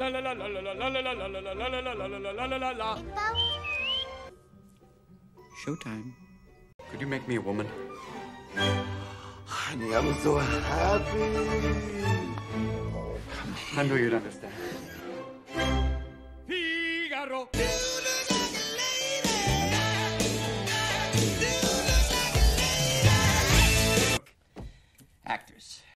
La la la la la la la la la la la la la la la la Showtime. Could you make me a woman? Honey, I'm so happy. I know you'd understand. Figaro. Actors.